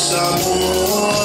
nosso amor.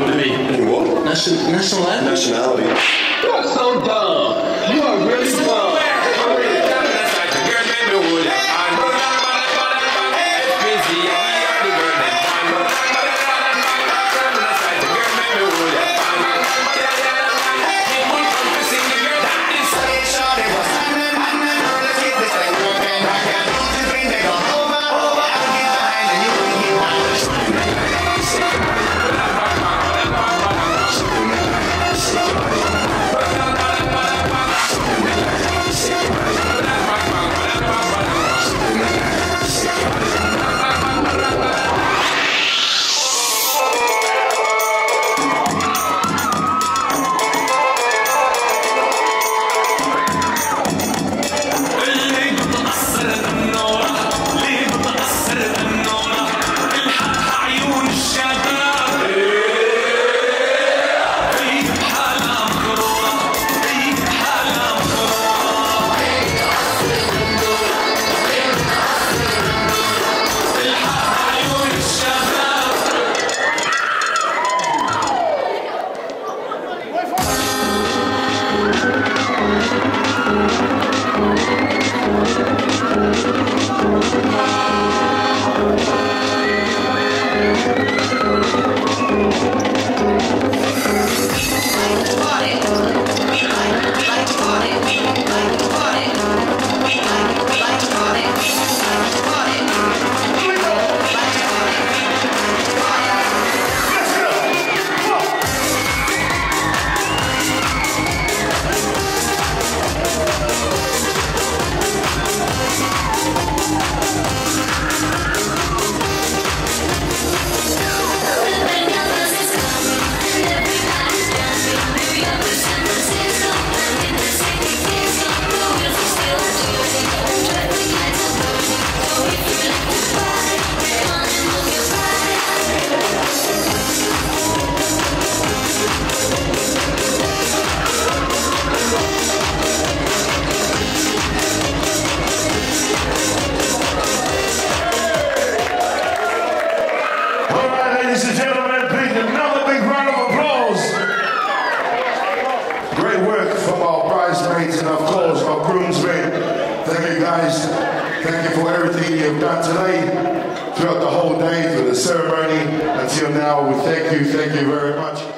Would it be? Any what? Nation, nationality? Nationality. You're so dumb. Ladies and gentlemen, please another big round of applause. Great work from our bridesmaids and of course our groomsmen. Thank you guys. Thank you for everything you have done today, throughout the whole day, through the ceremony. Until now, we thank you, thank you very much.